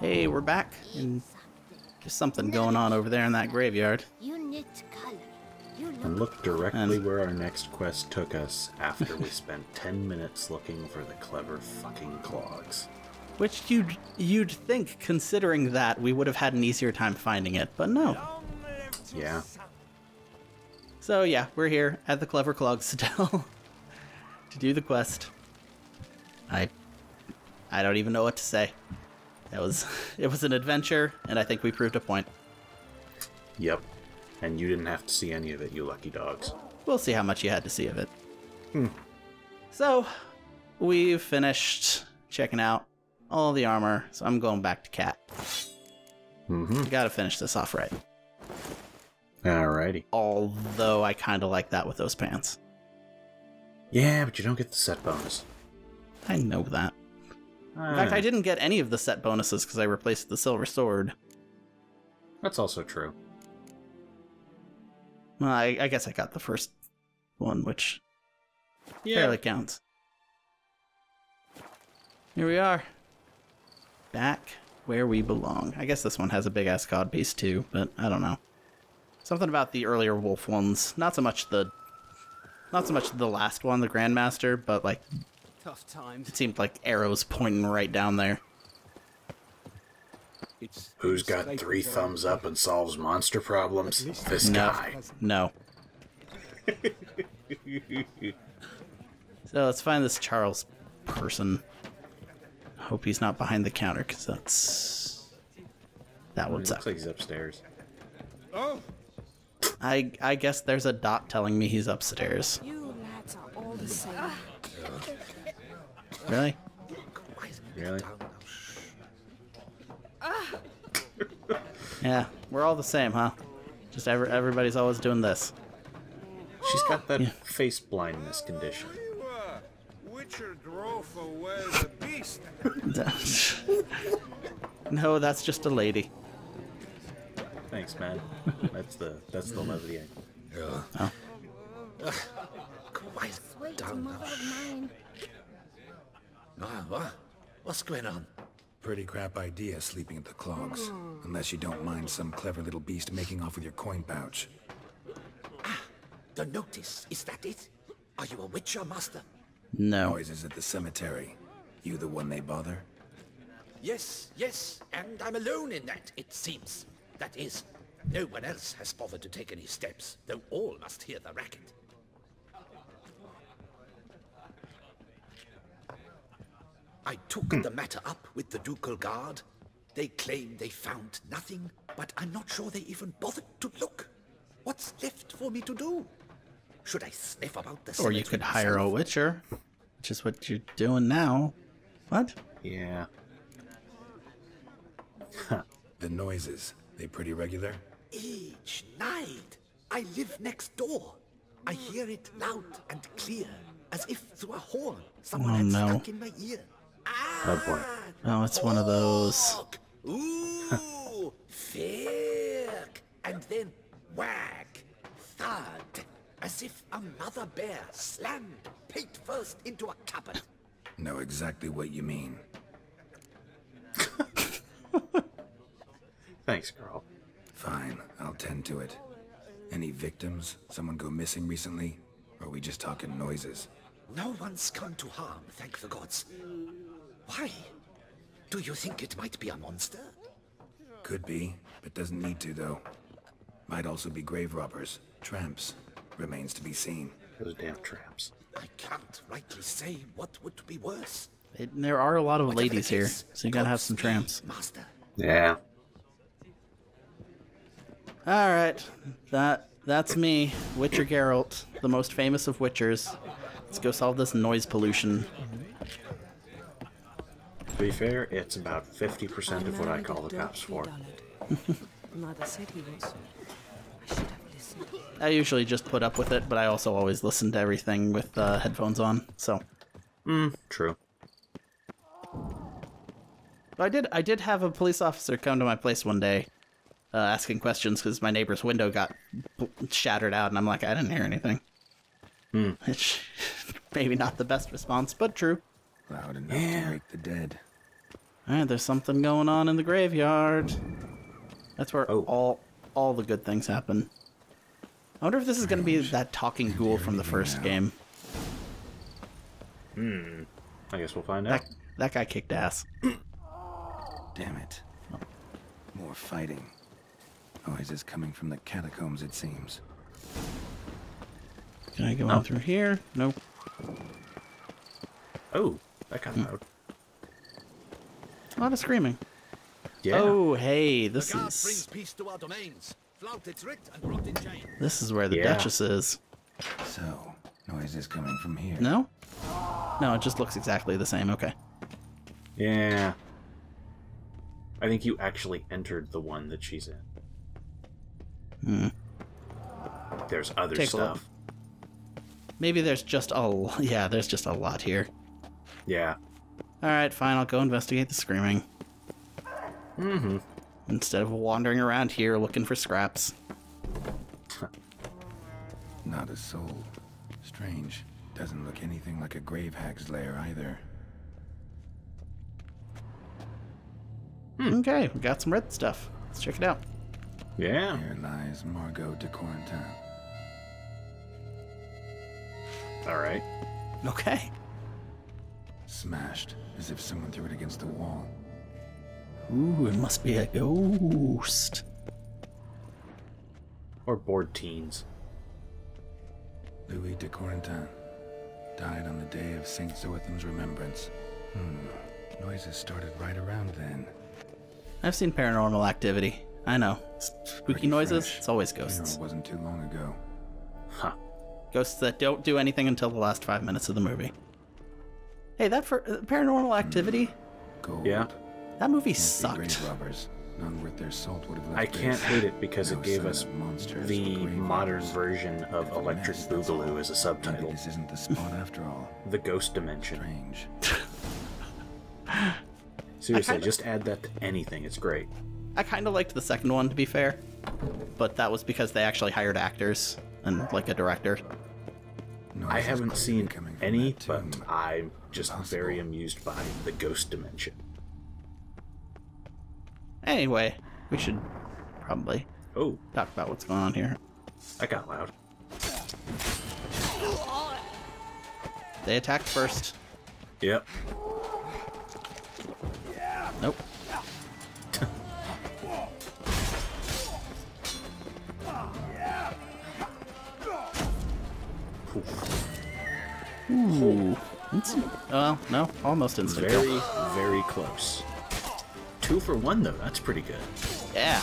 Hey, we're back. And there's something going on over there in that graveyard. You knit color. You And look look directly And- where our next quest took us after we spent 10 minutes looking for the clever fucking clogs. Which you'd you'd think, considering that, we would have had an easier time finding it, but no. Yeah. So yeah, we're here at the Clever Clog Citadel to do the quest. I I don't even know what to say. It was it was an adventure, and I think we proved a point. Yep. And you didn't have to see any of it, you lucky dogs. We'll see how much you had to see of it. Hmm. So, we've finished checking out all the armor, so I'm going back to Cat. Mm-hmm. Gotta finish this off right. Alrighty. Although I kinda like that with those pants. Yeah, but you don't get the set bonus. I know that. In fact, I hmm. didn't get any of the set bonuses because I replaced the silver sword. That's also true. Well, I, I guess I got the first one, which barely counts. Here we are. Back where we belong. I guess this one has a big ass god piece too, but I don't know. Something about the earlier wolf ones. Not so much the not so much the last one, the Grandmaster, but like Tough times. it seemed like arrows pointing right down there. It's Who's got three uh, thumbs up and solves monster problems? This No. guy. No. so let's find this Charles person. Hope he's not behind the counter, because that's that would Looks like he's upstairs. Oh, I I guess there's a dot telling me he's upstairs. You lads are all the same. Really? Really? Yeah, we're all the same, huh? Just every, everybody's always doing this. She's got that Yeah. face blindness condition. You, Witcher drove away the beast. no, that's just a lady. Thanks, man. That's the that's the levity. I- Quiet Sweet down mother now. Of mine. Ah, what? What's going on? Pretty crap idea sleeping at the clogs. Unless you don't mind some clever little beast making off with your coin pouch. Ah, The notice, is that it? Are you a witcher, master? No. Noises at the cemetery. You the one they bother? Yes, yes, and I'm alone in that, it seems. That is, no one else has bothered to take any steps, though all must hear the racket. I took hmm. the matter up with the ducal guard. They claim they found nothing, but I'm not sure they even bothered to look. What's left for me to do? Should I sniff about the Or you cemetery could hire a witcher, which is what you're doing now. What? Yeah. The noises, they pretty regular? Each night, I live next door. I hear it loud and clear, as if through a horn someone Oh, had no. stuck in my ear. Ah, Oh boy. Oh, it's one of those. Hawk. Ooh, firk, and then whack, thud, as if a mother bear slammed pate first into a cupboard. Know exactly what you mean. Thanks, girl. Fine, I'll tend to it. Any victims? Someone go missing recently? Or are we just talking noises? No one's come to harm, thank the gods. Why? Do you think it might be a monster? Could be, but doesn't need to though. Might also be grave robbers, tramps. Remains to be seen. Those damn tramps. I can't rightly say what would be worse. It, there are a lot of Whatever the ladies here, so you gotta have some tramps. Master. Yeah. All right, that that's me, Witcher Geralt, the most famous of Witchers. Let's go solve this noise pollution. To be fair, it's about 50% of what I call the cops for. Mother said he was. I should have listened. I usually just put up with it, but I also always listen to everything with uh, headphones on. So, True. but I did I did have a police officer come to my place one day, uh, asking questions because my neighbor's window got shattered out, and I'm like, I didn't hear anything. Which maybe not the best response, but true. Loud enough Yeah. to wake the dead. Alright, there's something going on in the graveyard. That's where Oh. all all the good things happen. I wonder if this is gonna be that talking ghoul from the first game. Hmm. I guess we'll find out. That that guy kicked ass. Damn it. More fighting. Noises coming from the catacombs, it seems. Can I go Oh. in through here? Nope. Oh, that got loud. A lot of screaming. Yeah. Oh, hey, this is peace to our domains. Its writ and in chains. this is where the Yeah. Duchess is. So, noise is coming from here. No? No, it just looks exactly the same. Okay. Yeah. I think you actually entered the one that she's in. Hmm. There's other Take a look. stuff. Maybe there's just a l- yeah, there's just a lot here. Yeah. All right, fine. I'll go investigate the screaming. Mm-hmm. Instead of wandering around here looking for scraps. Not a soul. Strange. Doesn't look anything like a grave hag's lair either. Okay, we got some red stuff. Let's check it out. Yeah. Here lies Margot de Corentin. All right. Okay. Smashed, as if someone threw it against the wall. Ooh, it must be a ghost. Or bored teens. Louis de Corentin. Died on the day of St. Zoetham's remembrance. Hmm. Noises started right around then. I've seen paranormal activity. I know. Spooky Pretty noises, fresh. it's always You know, ghosts. it wasn't too long ago. Huh. Ghosts that don't do anything until the last five minutes of the movie. Hey, that for uh, paranormal activity, Gold. Yeah. that movie Can't sucked. robbers. None worth their salt would have left I can't hate it because No it gave us monsters the modern robbers. version of Bit Electric mess, that's all. Boogaloo as a Maybe subtitle. this isn't the spot after all. The Ghost Dimension. Strange. Seriously, kinda- just add that to anything. It's great. I kind of liked the second one, to be fair, but that was because they actually hired actors and like a director. I haven't seen coming any, but. I'm just very amused by the Ghost Dimension. Anyway, we should probably Oh, talk about what's going on here. I got loud. They attacked first. Yep. Nope. Ooh. Well, no, almost instant. kill. Very, very close. Two for one, though. That's pretty good. Yeah.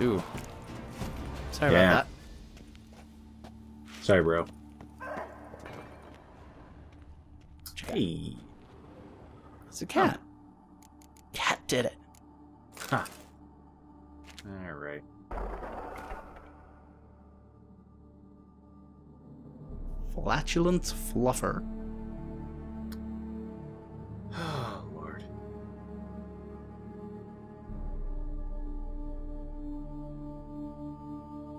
Ooh. Sorry Yeah. about that. Sorry, bro. Hey. It's a cat. Oh. Cat did it. Ha. Flatulence fluffer. Oh, Lord.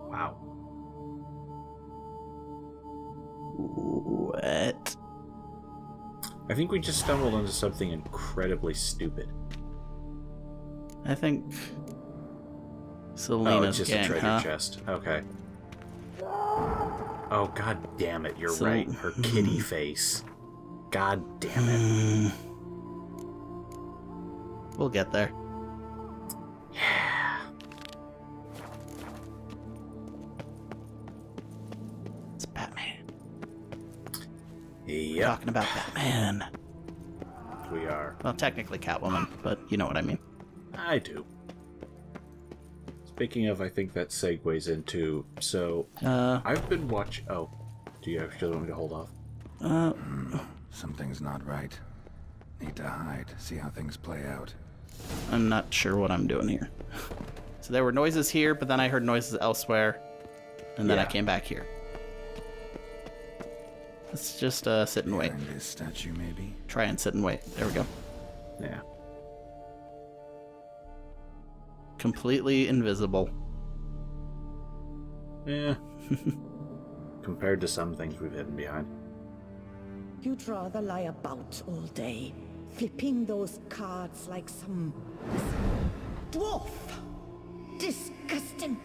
Wow. What? I think we just stumbled onto something incredibly stupid. I think Oh, Selena's it's just gang, a treasure huh? chest. Okay. Oh, god damn it. You're So- right. Her kitty face. God damn it. We'll get there. Yeah. It's Batman. Talking about Batman. we are. Well, technically Catwoman, but you know what I mean. I do. Speaking of, I think that segues into. So, Uh, I've been watching. Oh, do you actually want me to hold off? uh, Something's not right. Need to hide, see how things play out. I'm not sure what I'm doing here. So there were noises here, but then I heard noises elsewhere, and then I came back here. Let's just uh, sit and wait. This statue, maybe? Try and sit and wait. There we go. Yeah. Completely invisible. Yeah. Compared to some things we've hidden behind. You'd rather lie about all day, flipping those cards like some dwarf. Disgusting.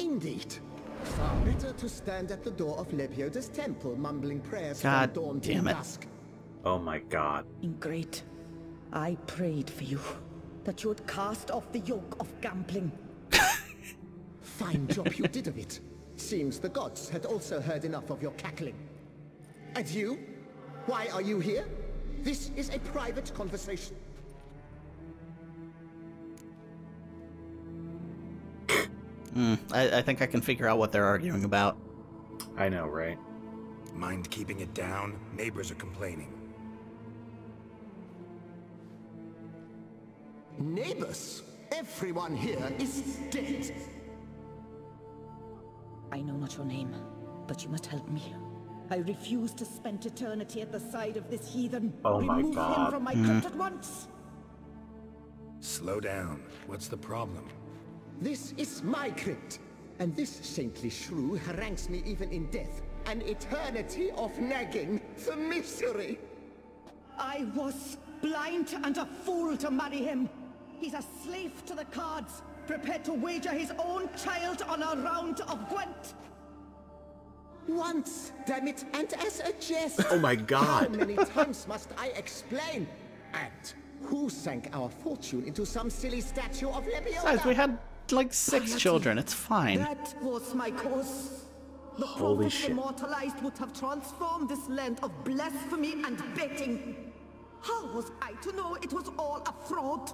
Indeed. Far better to stand at the door of Lebioda's temple, mumbling prayers God from dawn damn till it. dusk. Oh my god. Ingrate. I prayed for you, that you would cast off the yoke of gambling. Fine job you did of it. Seems the gods had also heard enough of your cackling. And you? Why are you here? This is a private conversation. Hmm, I, I think I can figure out what they're arguing about. I know, right? Mind keeping it down? Neighbors are complaining. Neighbors, everyone here is dead. I know not your name, but you must help me. I refuse to spend eternity at the side of this heathen. Oh my Remove him God. from my hmm. crypt at once. Slow down. What's the problem? This is my crypt, and this saintly shrew harangues me even in death. An eternity of nagging, the misery. I was blind and a fool to marry him. He's a slave to the cards, prepared to wager his own child on a round of Gwent. Once, damn it, and as a jest. Oh my god. How many times must I explain? And who sank our fortune into some silly statue of Lebioda? Besides, we had like six Piety. children. It's fine. That was my cause. The Holy prophet shit. immortalized would have transformed this land of blasphemy and betting. How was I to know it was all a fraud?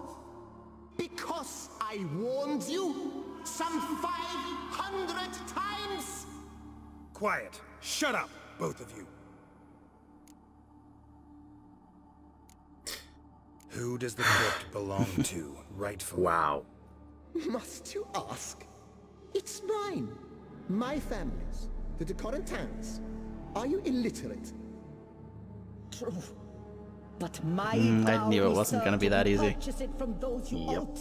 Because I warned you some 500 times! Quiet. Shut up, both of you. Who does the crypt belong to, rightfully? Wow. Must you ask? It's mine. My family's. The De Corentins. Are you illiterate? True. But my Mm, I knew it wasn't gonna be that easy. Purchase it from those you Yep.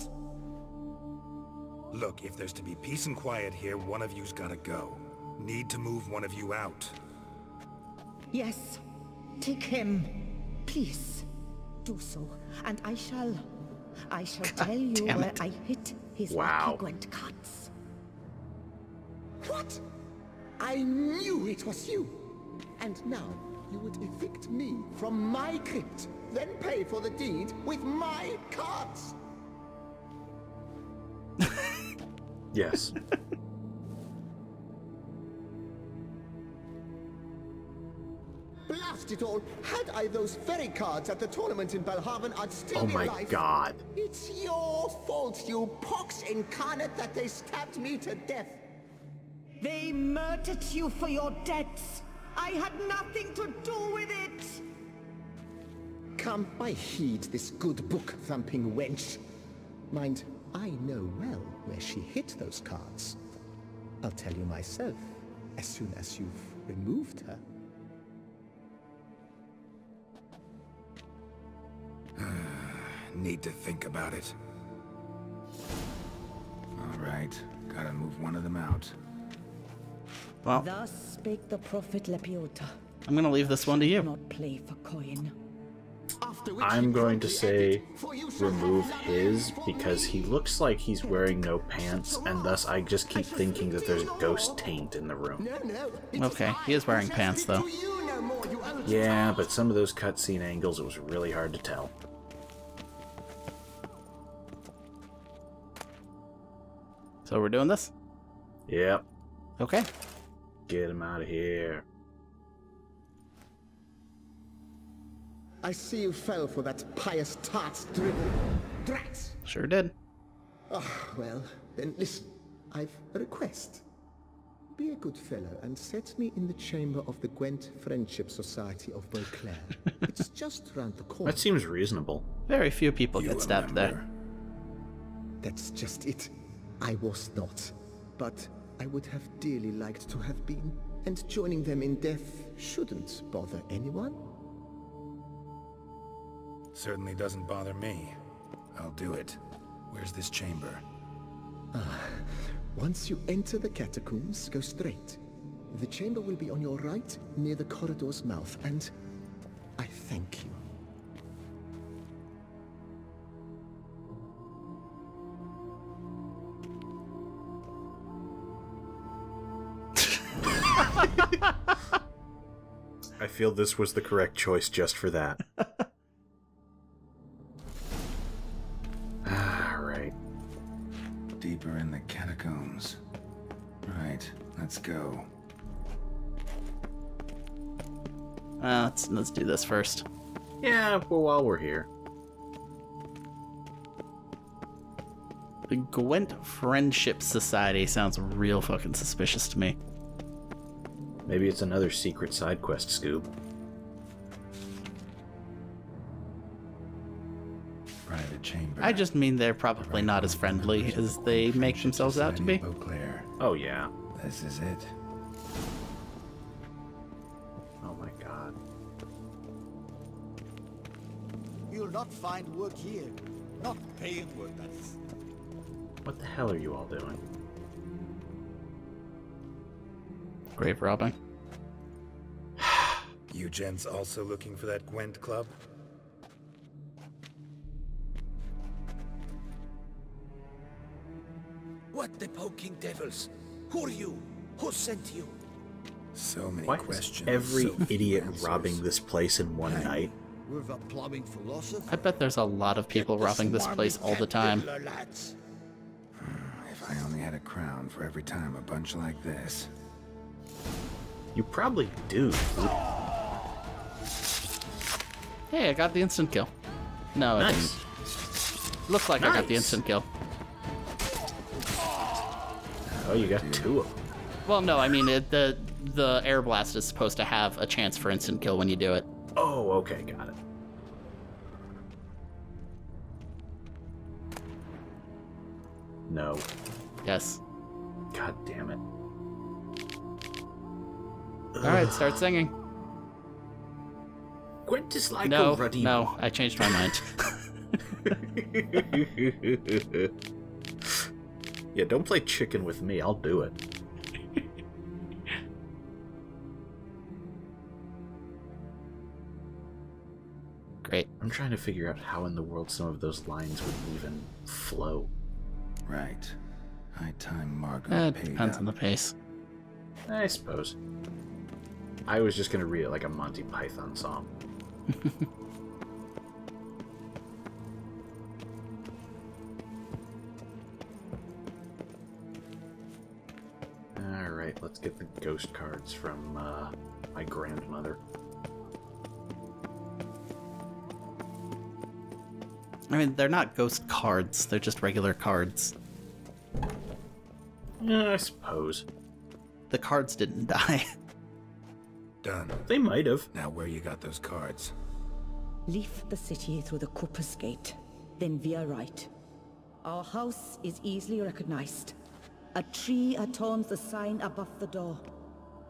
Look, if there's to be peace and quiet here, one of you's gotta go. Need to move one of you out. Yes. Take him. Please. Do so. And I shall. I shall tell you where it. I hit his Wow. lucky Gwent cards. What? I knew it was you. And now you would evict me from my crypt, then pay for the deed with my cards. Yes. Blast it all! Had I those very cards at the tournament in Belhaven, I'd still Oh be my alive. god. It's your fault, you pox incarnate, that they stabbed me to death. They murdered you for your debts. I had nothing to do with it. Come, I heed this good book-thumping wench. Mind, I know well where she hid those cards. I'll tell you myself, as soon as you've removed her. Ah, need to think about it. All right. Gotta move one of them out. Well, Thus spake the prophet Lebioda. I'm gonna leave this one to you. Not play for coin. After which I'm going to say added, "For you shall have remove his because me." he looks like he's wearing no pants, and thus I just keep thinking that there's a ghost taint in the room. No, no. Okay, he is wearing pants, though. no more, Yeah, but some of those cutscene angles, it was really hard to tell. So we're doing this? Yep. Okay. Get him out of here. I see you fell for that pious tart's dribble. Drats! Sure did. Ah, well, then listen. I've a request. Be a good fellow and set me in the chamber of the Gwent Friendship Society of Beauclair. it's just round the corner. That seems reasonable. Very few people You get stabbed member? there. That's just it. I was not. But I would have dearly liked to have been. And joining them in death shouldn't bother anyone. Certainly doesn't bother me. I'll do it. Where's this chamber? Ah, once you enter the catacombs, go straight. The chamber will be on your right, near the corridor's mouth, and I thank you. Feel this was the correct choice just for that. Alright. Deeper in the catacombs. Right, let's go. Uh, let's let's do this first. Yeah, well, while we're here. The Gwent Friendship Society sounds real fucking suspicious to me. Maybe it's another secret side quest, Scoob. Private chamber. I just mean they're probably not as friendly as they make themselves out to be. Beauclair. Oh, yeah. This is it. Oh my god. You'll not find work here. Not paying work, that is. What the hell are you all doing? Grave robbing. You gents also looking for that Gwent club? What the poking devils? Who are you? Who sent you? So many Why questions. is every so idiot answers. robbing this place in one night? With a plumbing philosopher. I bet there's a lot of people robbing this place all the time. lads. Hmm, if I only had a crown for every time a bunch like this. You probably do. Hey, I got the instant kill. No, Nice. didn't. Looked like I got the instant kill. Oh, you got two of them. Well, no, I mean it, the the air blast is supposed to have a chance for instant kill when you do it. Oh, okay, got it. No. Yes. God damn it. All right, start singing. Gwent is like No, a ruddy. no, I changed my mind. yeah, don't play chicken with me. I'll do it. Great. I'm trying to figure out how in the world some of those lines would even flow. Right. High time Margot Eh, it depends up. on the pace. I suppose. I was just gonna read it like a Monty Python song. Alright, let's get the ghost cards from uh, my grandmother. I mean, they're not ghost cards; they're just regular cards. Yeah, I suppose. The cards didn't die. Done. They might have. Now where you got those cards? Leave the city through the Corpus Gate, then via right. Our house is easily recognized. A tree adorns the sign above the door.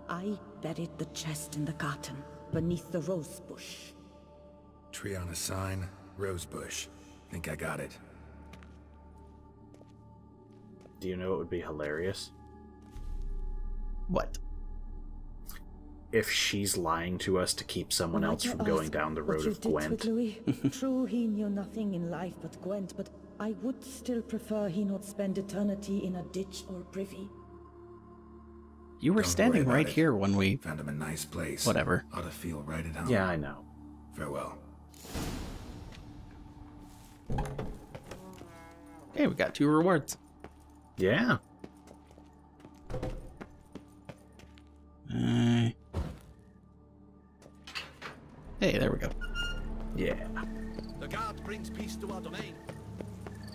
I buried the chest in the garden, beneath the rose bush. Tree on a sign, rosebush. Think I got it. Do you know what would be hilarious? What? If she's lying to us to keep someone else from going down the road of Gwent. with True, he knew nothing in life but Gwent, but I would still prefer he not spend eternity in a ditch or privy. You were Don't standing right it. here when we. Found him a nice place. Whatever. Ought to feel right at home. Yeah, I know. Farewell. Hey, we got two rewards. Yeah. Uh, hey, there we go. Yeah. The guard brings peace to our domain.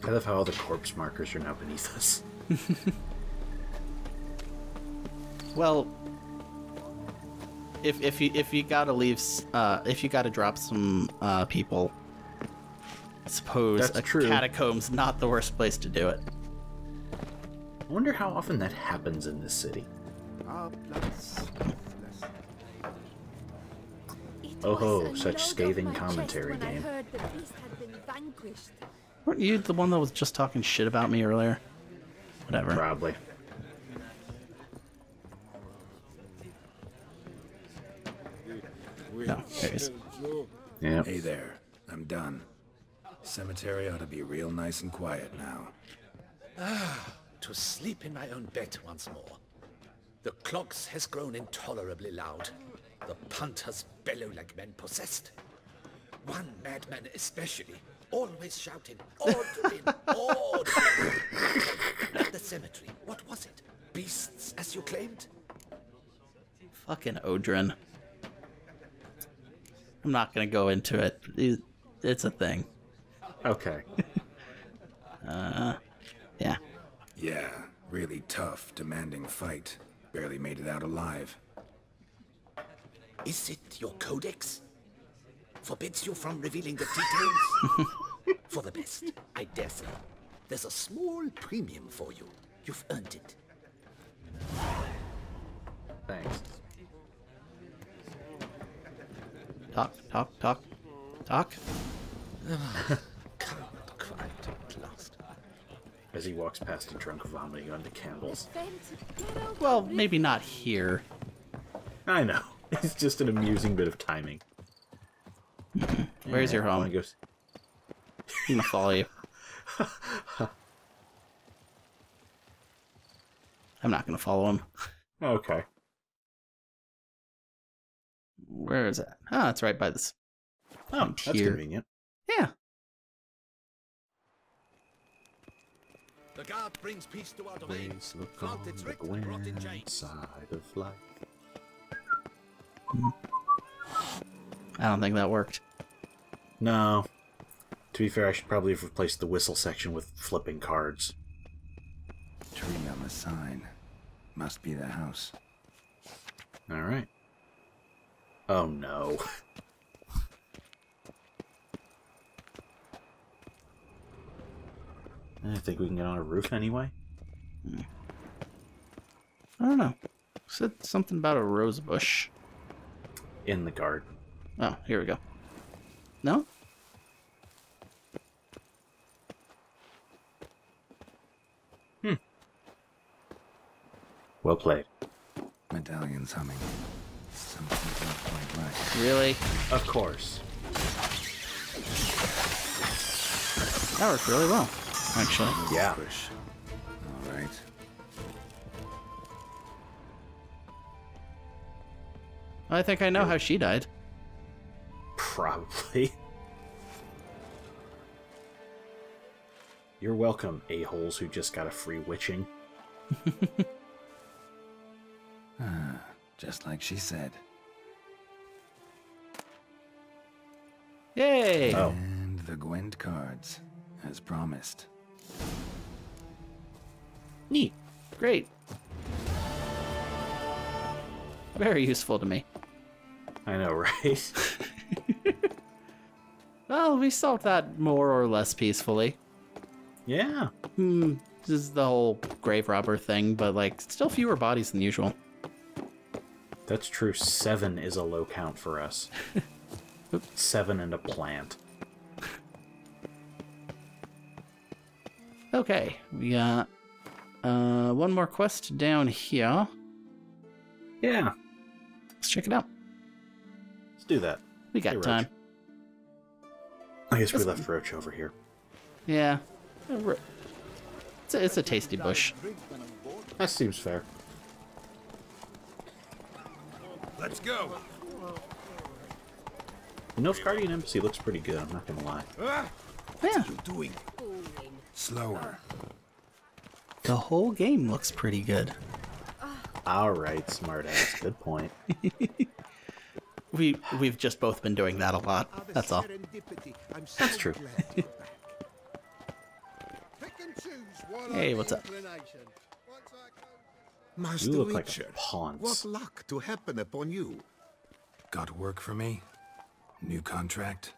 I love how all the corpse markers are now beneath us. Well, if if you if you gotta leave, uh, if you gotta drop some uh, people, I suppose That's a true. catacomb's not the worst place to do it. I wonder how often that happens in this city. Our plans. It Oh ho, such scathing commentary, when game. heard the beast had been vanquished. Weren't you the one that was just talking shit about me earlier? Whatever. Probably. No, there he is. Yeah. Hey there. I'm done. Cemetery ought to be real nice and quiet now. Ah, to sleep in my own bed once more. The clogs has grown intolerably loud. The punters bellow like men possessed. One madman especially, always shouting, Ordwin, Ordwin! At the cemetery, what was it? Beasts, as you claimed? Fucking Odrin. I'm not gonna go into it. It- It's a thing. Okay. Uh, yeah. Yeah, really tough, demanding fight. Barely made it out alive. Is it your codex? Forbids you from revealing the details? for the best, I dare say. There's a small premium for you. You've earned it. Thanks. Talk, talk, talk, talk. Quiet at last. As he walks past a drunk vomiting onto candles. Well, maybe not here. I know. It's just an amusing bit of timing. Where's your Yeah, I home? wanna go s- I'm gonna follow you. I'm not gonna follow him. Okay. Where is that? Ah, it's right by this. Oh, point that's here. convenient. Yeah. The guard brings peace to our domain. Please look Plant on its the writ, brought in Gwen side of life. I don't think that worked. No. To be fair, I should probably have replaced the whistle section with flipping cards. Tree on the sign. Must be the house. Alright. Oh no. I think we can get on a roof anyway. Hmm. I don't know. Said something about a rose bush. In the garden. Oh, here we go. No? Hmm. Well played. Medallion's humming. Something's not quite right. Really? Of course. That worked really well, actually. Yeah. Push. All right. I think I know how she died. Probably. You're welcome, a-holes who just got a free witching. Ah, just like she said. Yay! Oh. And the Gwent cards, as promised. Neat. Great. Very useful to me. I know, right? Well, we solved that more or less peacefully. yeah. Hmm, this is the whole grave robber thing, but like, still fewer bodies than usual. That's true. Seven is a low count for us. Seven and a plant. Okay, we got uh, one more quest down here. Yeah. Let's check it out. Let's do that. We got Hey, Roach. time. I guess we left Roach over here. Yeah. It's a, it's a tasty bush. That seems fair. Let's go. The Nilfgaardian Embassy looks pretty good, I'm not gonna lie. Ah, Yeah, doing. Slower. the whole game looks pretty good. Alright, smartass. Good point. We we've just both been doing that a lot. That's all. That's true. Pick and choose one Hey, what's up? inclination. Once I close- Master You look like a Witcher, pawn. what luck to happen upon you? Got work for me? New contract?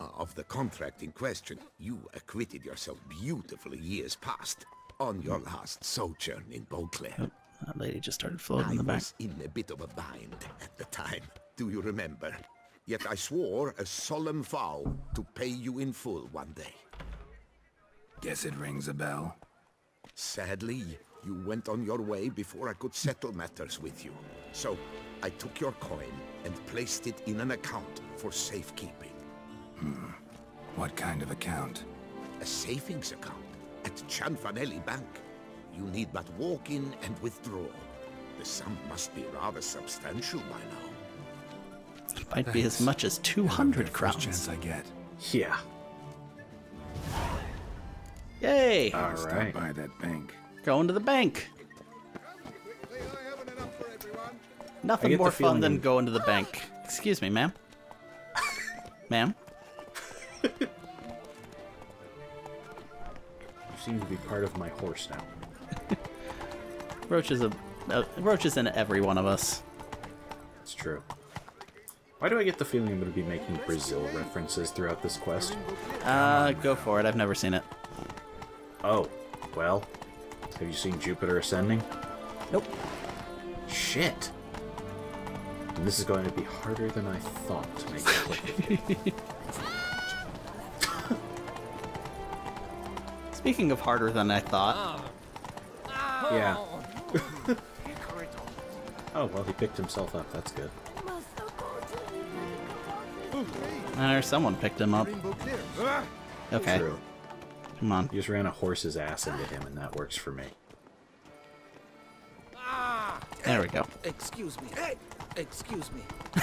Uh, Of the contract in question, you acquitted yourself beautifully years past on your last sojourn in Beauclair. That lady just started floating I in the back. was in a bit of a bind at the time. Do you remember? Yet I swore a solemn vow to pay you in full one day. Guess it rings a bell. Sadly, You went on your way before I could settle matters with you. So, I took your coin and placed it in an account for safekeeping. Hmm. What kind of account? A savings account at Cianfanelli Bank. You need but walk in and withdraw. The sum must be rather substantial by now. It might be as much as 200 crowns. chance I get. Yeah. Yay! All Stop right. by that bank. Going to the bank. Nothing more fun than you- going to the bank. Excuse me, ma'am. ma'am? You seem to be part of my horse now. Roach is a uh, Roach is in every one of us. It's true. Why do I get the feeling I'm going to be making Brazil references throughout this quest? Uh, go for it. I've never seen it. Oh, well. Have you seen Jupiter Ascending? Nope. Shit. And this is going to be harder than I thought to make it. Speaking of harder than I thought, yeah. Oh, well, he picked himself up. That's good. uh, someone picked him up. Okay, True. come on. You just ran a horse's ass into him, and that works for me. There we go. Excuse me. Excuse me.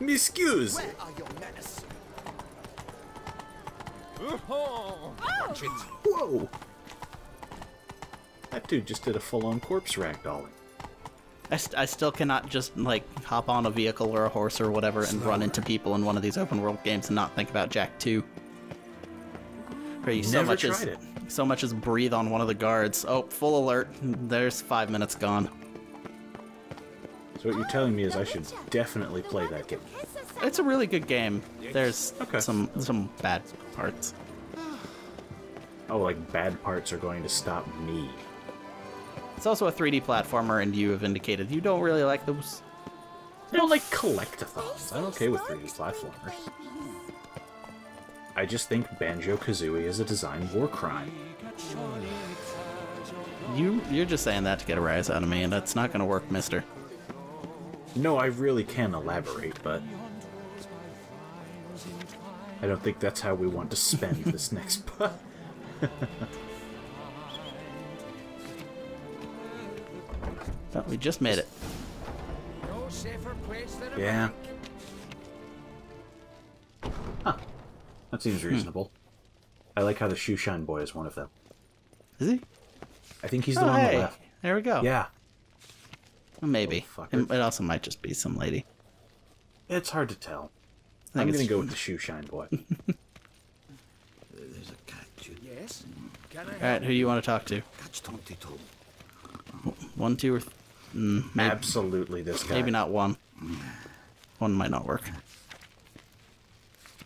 M'excuse! Where are your manners? Watch it. Whoa! That dude just did a full-on corpse ragdolling. I, st- I still cannot just like hop on a vehicle or a horse or whatever and run into people in one of these open world games and not think about Jak 2. Where you so Never much as it. so much as breathe on one of the guards. Oh, full alert! There's five minutes gone. So what you're telling me is I should definitely play that game. It's a really good game. There's Okay. some some bad parts. Oh, like bad parts are going to stop me. It's also a 3D platformer, and you have indicated you don't really like those. I don't like collectathons. I'm okay with 3D platformers. I just think Banjo Kazooie is a design war crime. You you're just saying that to get a rise out of me, and that's not gonna work, Mister. No, I really can elaborate, but I don't think that's how we want to spend this next part. Oh, we just made it. No safer place than a Yeah. bank. Huh. That seems hmm. reasonable. I like how the Shoeshine Boy is one of them. Is he? I think he's the Oh, one on hey, the left. there we go. Yeah. Well, maybe. Oh, it, it also might just be some lady. It's hard to tell. I think I'm it's- gonna go with the Shoeshine Boy. There's a catch. Yes? Can I All right, who do you want to talk to? Catch 22. One, two, or th- mm, maybe, Absolutely this guy. maybe not one. One might not work.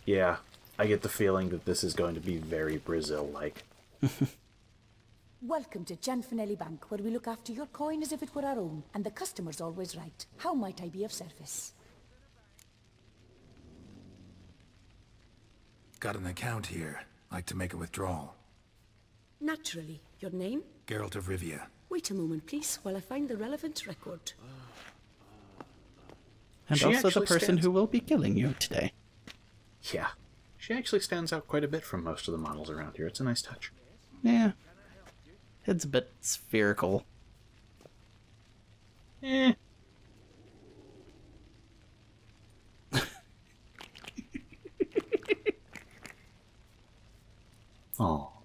Yeah. I get the feeling that this is going to be very Brazil-like. Welcome to Cianfanelli Bank, where we look after your coin as if it were our own, and the customer's always right. How might I be of service? Got an account here. Like to make a withdrawal. Naturally. Your name? Geralt of Rivia. Wait a moment, please, while I find the relevant record. And She also the person stands- who will be killing you today. Yeah. She actually stands out quite a bit from most of the models around here. It's a nice touch. Yeah. It's a bit spherical. Eh. oh.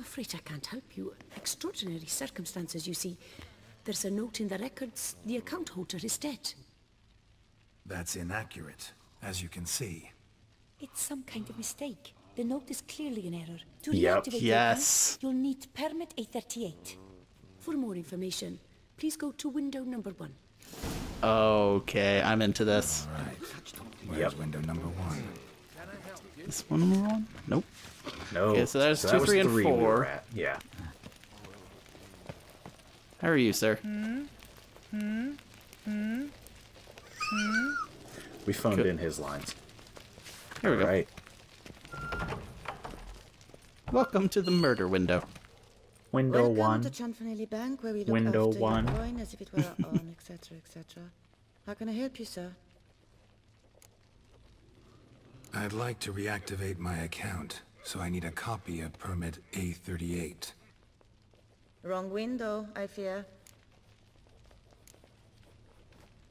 I'm afraid I can't help you. Extraordinary circumstances, you see. There's a note in the records. The account holder is dead. That's inaccurate, as you can see. It's some kind of mistake. The note is clearly an error. To Yep. reactivate Yes. the account, you'll need permit A38. For more information, please go to window number one. Okay, I'm into this. Where's Yep. window number one? This one number one? Nope. No. Okay, so there's that two, was three, and we were four. at. Yeah. How are you, sir? Hmm? Hmm? Hmm? We phoned Good. in his lines. Here we go. Right. Welcome to the murder window. Window Welcome one. to Cianfanelli Bank, where we look Window after one. your coin as if it were our own, etc., etc. How can I help you, sir? I'd like to reactivate my account, so I need a copy of permit A38. Wrong window, I fear.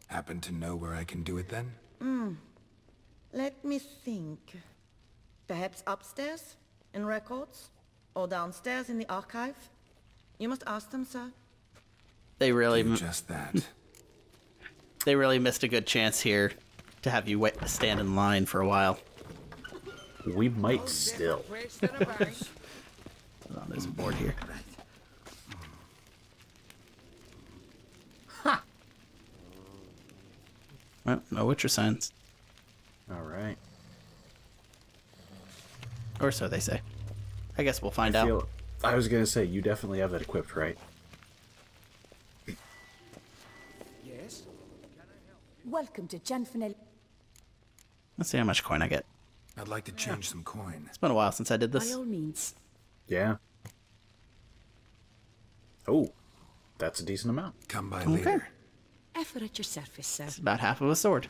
Happen to know where I can do it then? Hmm. Let me think. Perhaps upstairs? In records? Or downstairs in the archive? You must ask them, sir. They really, Do just that. they really missed a good chance here to have you wait, stand in line for a while. We might still. Hold on, there's a board here. Well, no Witcher signs, All right. or so they say. I guess we'll find I out. feel- I was gonna say you definitely have that equipped, right? Yes? Welcome to Chanfanel. Let's see how much coin I get. I'd like to change some coin. It's been a while since I did this. By this. all means. Yeah. Oh, that's a decent amount. Come by Okay. later. Effort at your service, sir. It's about half of a sword.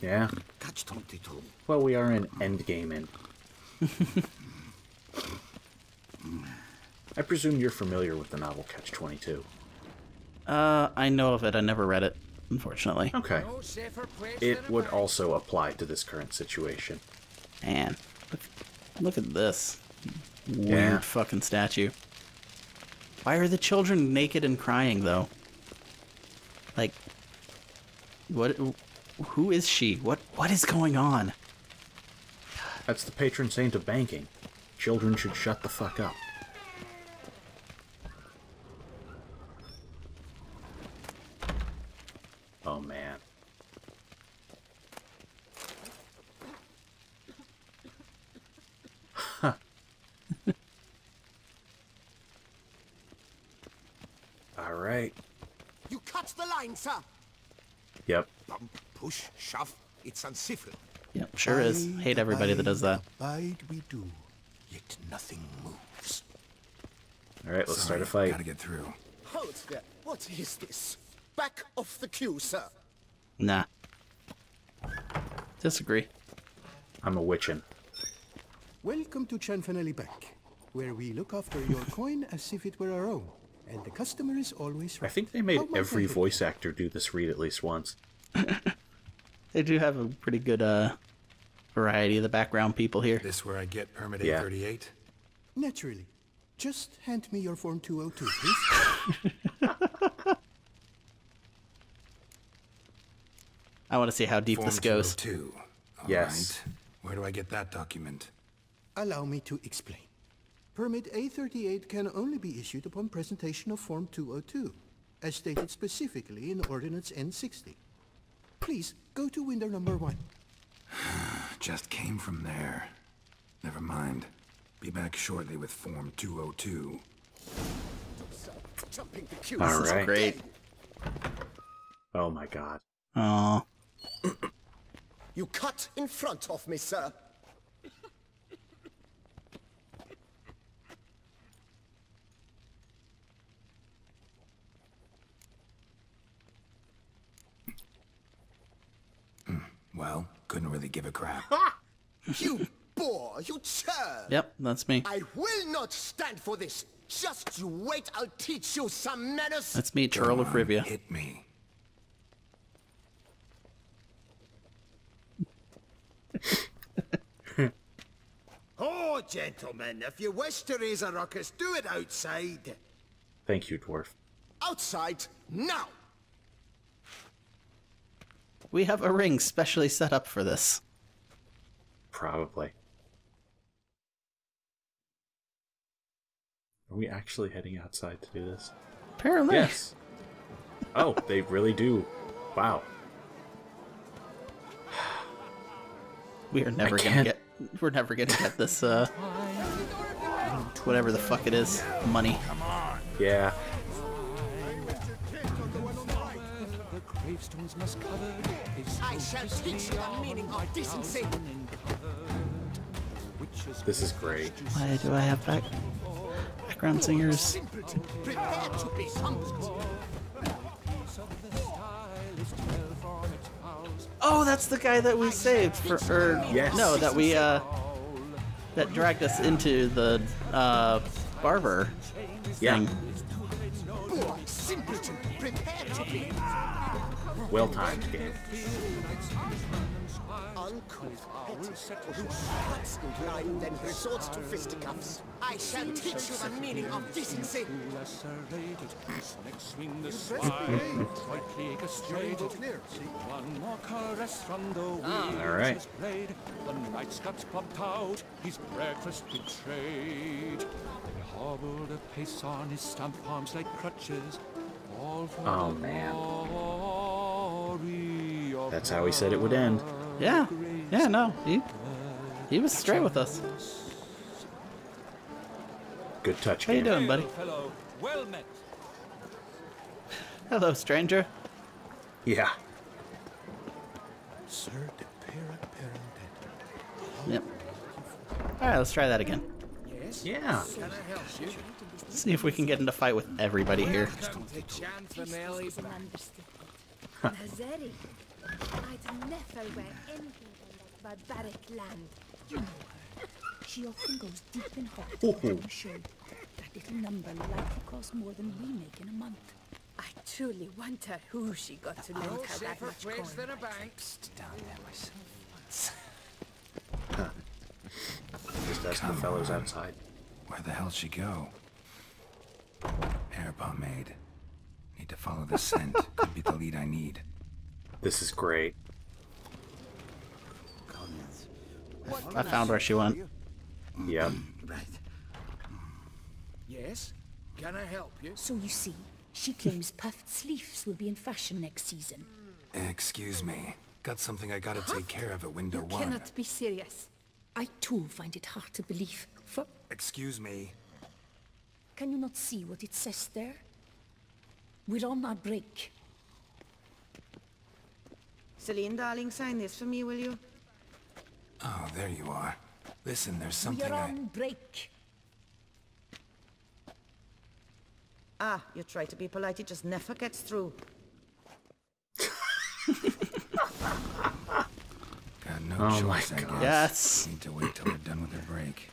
Yeah. Catch 22. Well, we are in endgame in. I presume you're familiar with the novel Catch 22. Uh, I know of it. I never read it, unfortunately. Okay. No safer place It would also apply to this current situation. Man, look, look at this weird Yeah. fucking statue. Why are the children naked and crying though? Like, what? Who is she? What? What is going on? That's the patron saint of banking. Children should shut the fuck up. Oh man. All right. You cut the. Yep. Bump, push, shove. It's uncivil. Yep, sure is. Hate everybody that does that. Abide we do. Yet nothing moves. All right, let's start a Sorry, fight. Gotta get through. Hold there. What is this? Back off the queue, sir. Nah. Disagree. I'm a witchin'. Welcome to Cianfanelli Bank, where we look after your coin as if it were our own, and the customer is always right. I think they made How every help you? voice actor do this read at least once. They do have a pretty good uh variety of the background people here. This where I get permit Yeah. A38? Naturally. Just hand me your Form 202, please. I want to see how deep Form this goes. 202. All Yes. right. Where do I get that document? Allow me to explain. Permit A38 can only be issued upon presentation of Form 202, as stated specifically in Ordinance N60. Please, go to window number one. Just came from there. Never mind. Be back shortly with Form 202. Jumping the queue. All This is right. great. Oh my god. Oh, You cut in front of me, sir. Well, couldn't really give a crap. You boor, you churl. yep, that's me. I will not stand for this. Just you wait, I'll teach you some manners. That's me, Churl of Come Rivia. Hit me. Oh, gentlemen, if you wish to raise a ruckus, do it outside. Thank you, dwarf. Outside, now! We have a ring specially set up for this. Probably. Are we actually heading outside to do this? Apparently. Yes. Oh, they really do. Wow. We are never I gonna can't- get. We're never gonna get this. uh Whatever the fuck it is, money. Yeah. Gravestones must cover. I shall teach you the meaning of decency. This is great. Why do I have back background singers? Prepare to be. Oh, that's the guy that we saved for, or Yes. no, that we uh, that dragged us into the uh, barber Yeah. thing. Poor simpleton. Prepare to be Well timed game. uncouth cuts blind and resorts to fisticuffs. I shall teach you the meaning of decency. swing the spine, tritely castrated. One more caress from the wheels All right. The knight's got popped out, his breakfast betrayed. They hobbled a pace on his stump arms like crutches. All for Oh, man. Glory of That's how he said it would end. Yeah, yeah, no, he he was straight with us. Good touch How you doing, buddy? fellow. Well met. Hello, stranger. Yeah. Sir de Pera Perundet. Yep. All right, let's try that again. Yes? Yeah. Can I help you? See if we can get into fight with everybody here. Welcome to Cianfanelli. is an understatement. Nazeri, I'd never wear anything on that barbaric land. You know her. She often goes deep in thought Ooh. about our show. That little number likely costs more than we make in a month. I truly wonder who she got to lend No her that safer much place coin. than a bank. Just ask the fellows outside. Where the hell she go? Hair pomade. Need to follow the scent. Could be the lead I need. This is great. I found where she went. Yep. Right. Yes? Can I help you? So you see, she claims puffed sleeves will be in fashion next season. Excuse me. Got something I gotta take care of at window one. Cannot be serious. I too find it hard to believe. For Excuse me. can you not see what it says there? We're on our break. Celine, darling, sign this for me, will you? Oh, there you are. Listen, there's something We're I... on break. Ah, you try to be polite, it just never gets through. Got no Oh my choice, I God. guess. Yes. Need to wait till we're done with her break.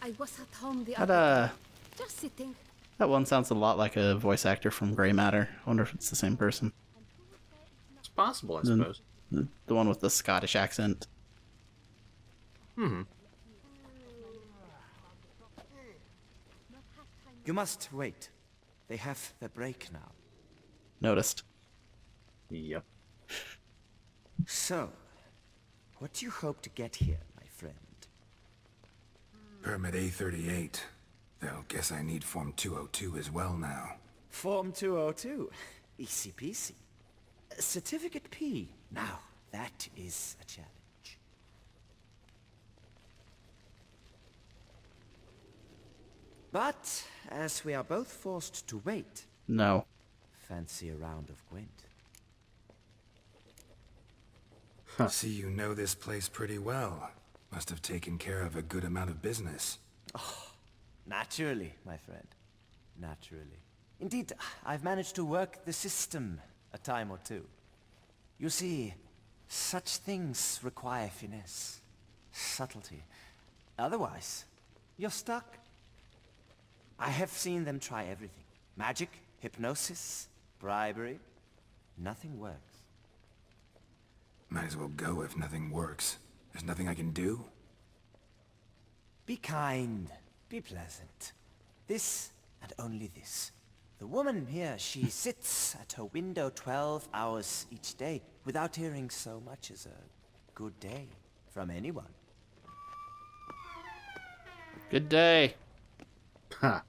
I was at home the That other uh, day, just sitting. that one sounds a lot like a voice actor from Grey Matter. I wonder if it's the same person. It's possible, I The- suppose. The, the one with the Scottish accent. Hmm. You must wait. They have their break now. Noticed. Yep. So, what do you hope to get here, my friend? Permit A38. Though, guess I need Form 202 as well now. Form 202. Easy peasy. Certificate P. Now, that is a challenge. But, as we are both forced to wait, No. fancy a round of Gwent. I see, you know this place pretty well. Must have taken care of a good amount of business. Oh, naturally, my friend. Naturally. Indeed, I've managed to work the system a time or two. You see, such things require finesse, subtlety. Otherwise, you're stuck. I have seen them try everything. Magic, hypnosis, bribery. Nothing works. Might as well go if nothing works. There's nothing I can do. Be kind. Be pleasant. This and only this. The woman here, she sits at her window 12 hours each day without hearing so much as a good day from anyone. Good day. Ha.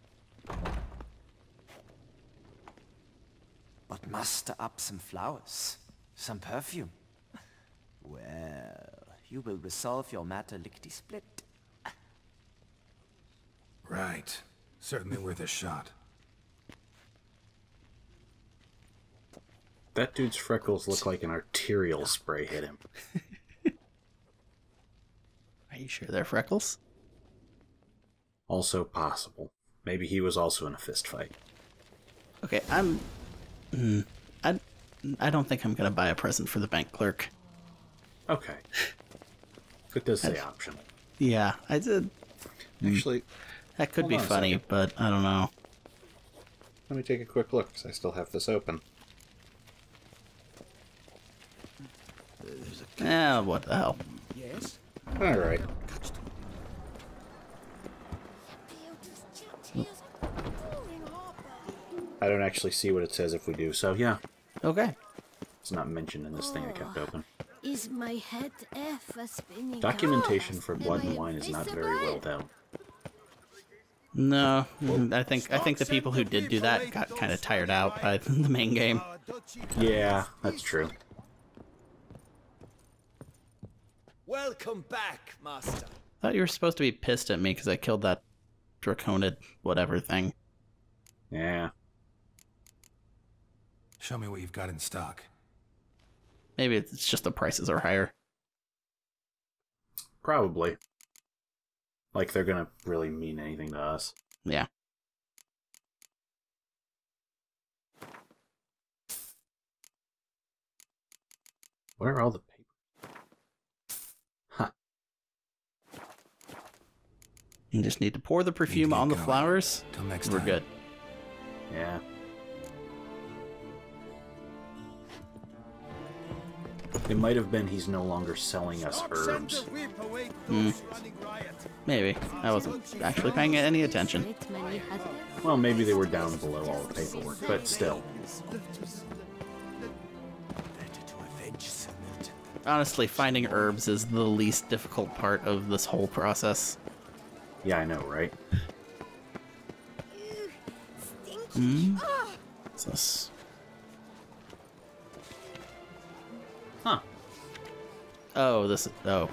But muster up some flowers, some perfume. Well, you will resolve your matter lickety-split. Right. Certainly worth a shot. That dude's freckles look like an arterial spray hit him. Are you sure they're Freckles? Also possible. Maybe he was also in a fist fight. Okay, I'm. Mm, I, I don't think I'm gonna buy a present for the bank clerk. Okay. It does say That's- option. Yeah, I did. Actually, That could be funny, but I don't know. Let me take a quick look because I still have this open. Eh, what the hell? Yes? All right. I don't actually see what it says if we do, so yeah. Okay. It's not mentioned in this thing I kept open. Is my head ever spinning? Documentation for Am Blood and Wine is not very well done. No, mm, I think I think the people who did do that got kind of tired out by the main game. Yeah, that's true. Welcome back, Master. Thought you were supposed to be pissed at me because I killed that draconid whatever thing. Yeah. Show me what you've got in stock. Maybe it's just the prices are higher. Probably. Like they're gonna really mean anything to us. Yeah. Where are all the papers? Huh. You just need to pour the perfume on the going. flowers. Till next We're time. good. Yeah. It might have been he's no longer selling us herbs. Hmm. Maybe. I wasn't actually paying any attention. Well, maybe they were down below all the paperwork, but still. Honestly, finding herbs is the least difficult part of this whole process. Yeah, I know, right? Hmm? What's this? Huh. Oh, this. Oh,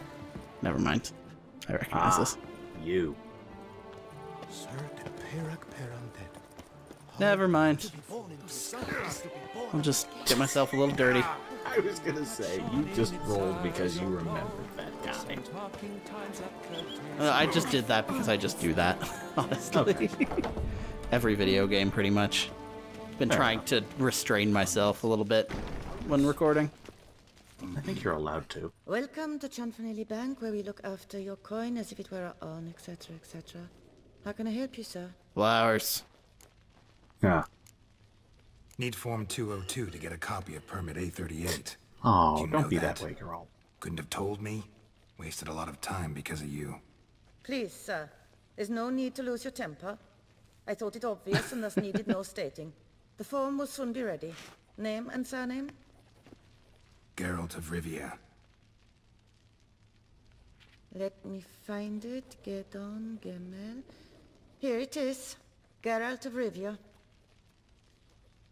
never mind. I recognize Ah, this. You. Never mind. I'll just get myself a little dirty. I was gonna say, you just rolled because you remembered that guy. Uh, I just did that because I just do that, honestly. Every video game, pretty much. Been Fair trying to restrain myself a little bit when recording. I think you're allowed to. Welcome to Cianfanelli Bank, where we look after your coin as if it were our own, etc., etc. How can I help you, sir? Flowers. Yeah. Need Form 202 to get a copy of Permit A38. Oh, You don't be that way, girl. Couldn't have told me. Wasted a lot of time because of you. Please, sir. There's no need to lose your temper. I thought it obvious and thus needed no stating. The form will soon be ready. Name and surname? Geralt of Rivia. Let me find it. Get on, Gemel. Here it is. Geralt of Rivia.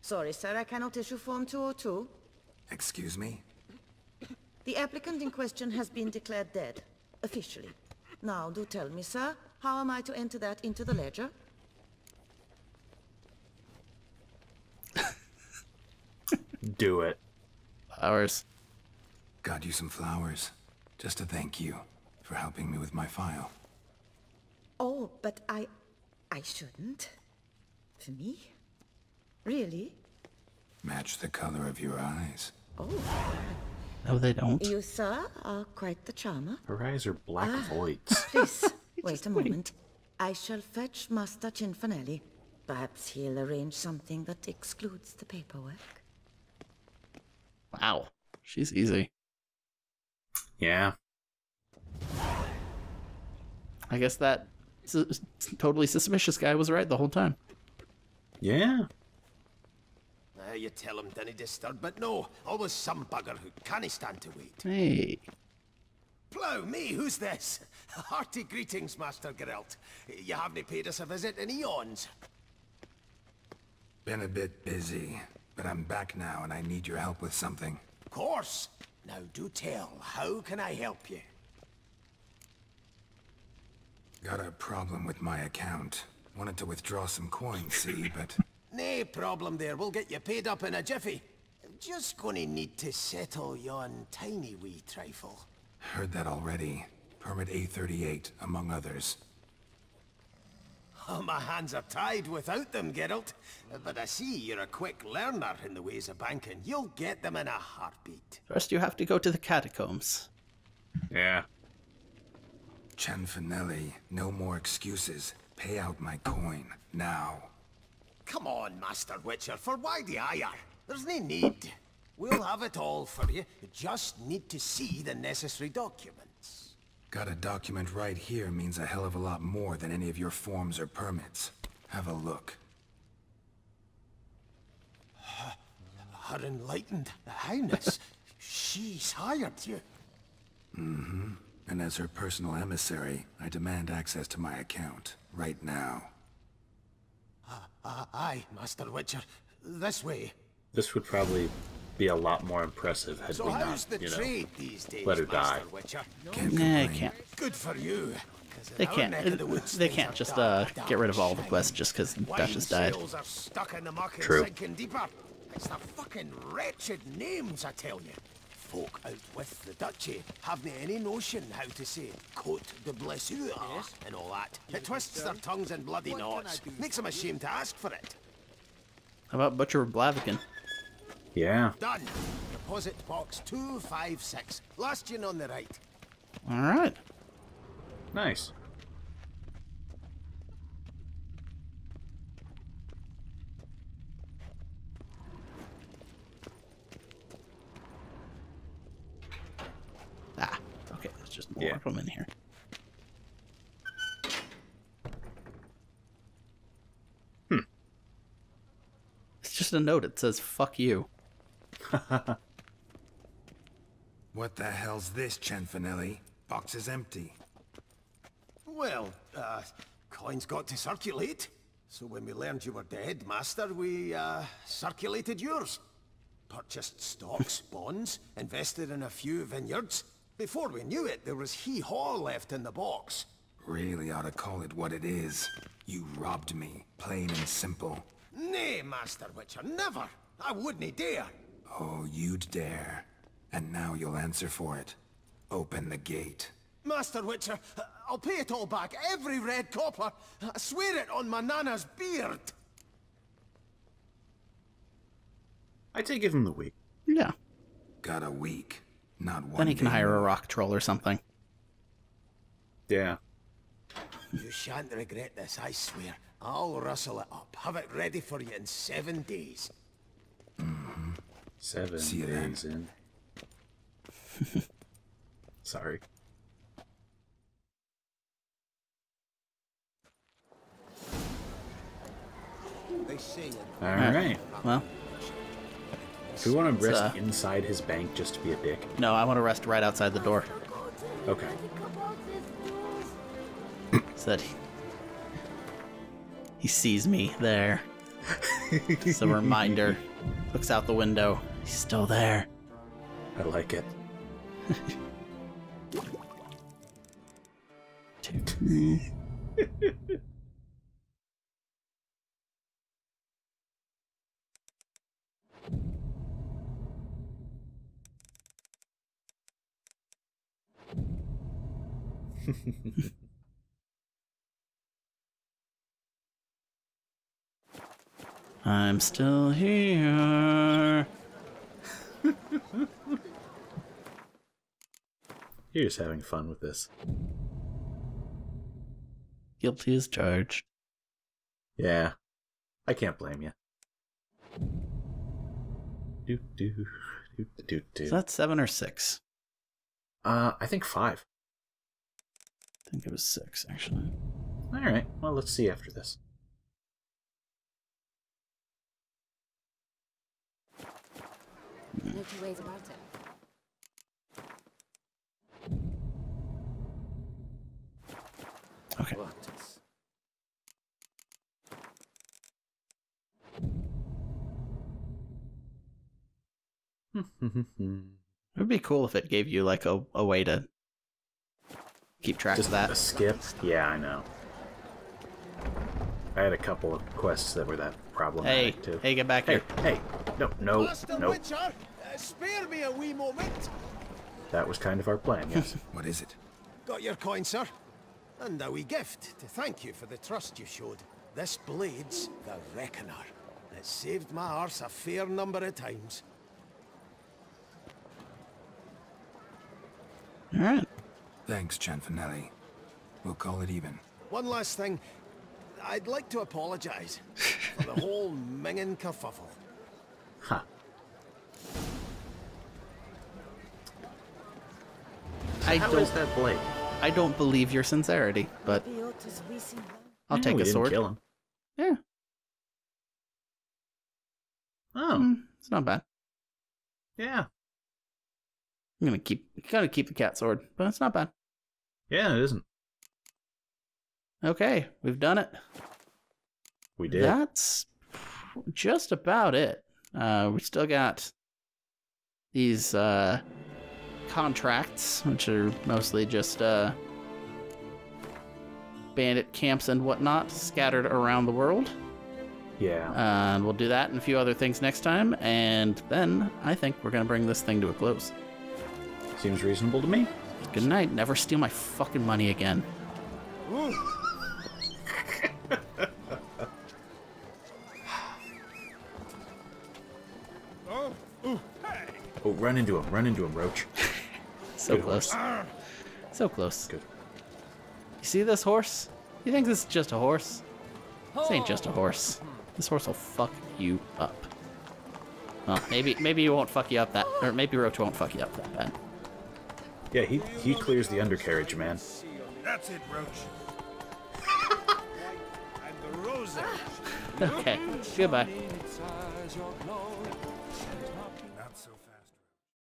Sorry, sir, I cannot issue Form 202. Excuse me? The applicant in question has been declared dead, officially. Now, do tell me, sir, how am I to enter that into the ledger? Do it. Flowers. Got you some flowers. Just to thank you for helping me with my file. Oh, but I... I shouldn't. For me? Really? Match the color of your eyes. Oh. No, they don't. You, sir, are quite the charmer. Her eyes are black Ah. voids. Please, wait a moment. I shall fetch Master Cianfanelli. Perhaps he'll arrange something that excludes the paperwork. Wow. She's easy. Yeah. I guess that totally suspicious guy was right the whole time. Yeah. Uh, you tell him, Danny disturb, but no, always some bugger who can't stand to wait. Hey. Plow me, who's this? Hearty greetings, Master Geralt. You haven't paid us a visit in eons. Been a bit busy, but I'm back now and I need your help with something. Of course. Now do tell, how can I help you? Got a problem with my account. Wanted to withdraw some coins, see, but Nae problem there, we'll get you paid up in a jiffy. Just gonna need to settle yon tiny wee trifle. heard that already. Permit A38, among others. Oh, my hands are tied without them, Geralt. But I see you're a quick learner in the ways of banking. You'll get them in a heartbeat. First, you have to go to the catacombs. Yeah. Cianfanelli, no more excuses. Pay out my coin, now. Come on, Master Witcher, for why the ire? There's no need. We'll have it all for you. You just need to see the necessary documents. Got a document right here means a hell of a lot more than any of your forms or permits. Have a look. Her enlightened highness, she's hired you. Mm-hmm. And as her personal emissary, I demand access to my account, right now. Uh, aye, Master Witcher. This way. This would probably be a lot more impressive had So we how's not, the you know, trade these days, let her Master die. Witcher? Nah, I can't. Good for you. 'cause in They can't. the woods, They can't just uh get rid of all the quests just because Wine Duchess died. are stuck in the muck True. It's the fucking wretched names, I tell you. Folk out with the duchy haven't any notion how to say Cote de Blessure and all that. It twists their tongues in bloody What knots. Makes them ashamed to ask for it. How about Butcher of Blaviken? Yeah. Done. Deposit box 256. Last in on the right. All right. Nice. Just more Yeah. of them in here. Hmm. It's just a note. It says "fuck you." What the hell's this, Cianfanelli? Box is empty. Well, uh, coins got to circulate. So when we learned you were dead, Master, we, uh, circulated yours. Purchased stocks, bonds, invested in a few vineyards. Before we knew it, there was hee-haw left in the box. Really ought to call it what it is. You robbed me, plain and simple. Nay, Master Witcher, never! I wouldn't dare! Oh, you'd dare. And now you'll answer for it. Open the gate. Master Witcher, I'll pay it all back, every red copper. I swear it on my nana's beard. I'd say give him the week. Yeah. Got a week. Not one. Then he can day hire a rock troll or something. Yeah. You shan't regret this, I swear. I'll rustle it up. Have it ready for you in seven days. Mm-hmm. Seven See you then. days in. Sorry. They say it. All right. Well, Do we want to rest uh, inside his bank just to be a dick? no, I want to rest right outside the door Okay. so that he, he sees me there. It's a reminder. Looks out the window. He's still there. I like it. I'm still here. You're just having fun with this. Guilty as charged. Yeah. I can't blame you. Do do do do do. Is that seven or six? Uh, I think five. I think it was six, actually. All right. Well, let's see after this. No two ways about it. Okay. It would be cool if it gave you like a, a way to keep track Just of that. a skip? Yeah, I know. I had a couple of quests that were that Hey, problematic too. hey, get back Hey, here. hey, no, no, Master no. Witcher, uh, spare me a wee moment. That was kind of our plan, yes. What is it? Got your coin, sir. And a wee gift to thank you for the trust you showed. This blade's the Reckoner. It saved my arse a fair number of times. Alright. Thanks, Cianfanelli. We'll call it even. One last thing. I'd like to apologize for the whole minging kerfuffle. Huh. I How don't, is that blade? I don't believe your sincerity, but I'll Yeah, take we a didn't sword. Kill him. Yeah, Oh, mm, it's not bad. yeah, I'm gonna keep gonna keep the cat sword, but it's not bad. yeah. It isn't. Okay, we've done it. We did. That's just about it. Uh, we still got these uh, contracts, which are mostly just uh, bandit camps and whatnot scattered around the world. Yeah. And we'll do that and a few other things next time. And then I think we're going to bring this thing to a close. Seems reasonable to me. Good night. Never steal my fucking money again. Oh, run into him! Run into him, Roach. So Good close. horse. So close. Good. You see this horse? You think this is just a horse? This ain't just a horse. This horse will fuck you up. Well, maybe maybe he won't fuck you up that, or maybe Roach won't fuck you up that bad. Yeah, he he clears the undercarriage, man. That's it, Roach. and the rose Okay, goodbye. Not so fast.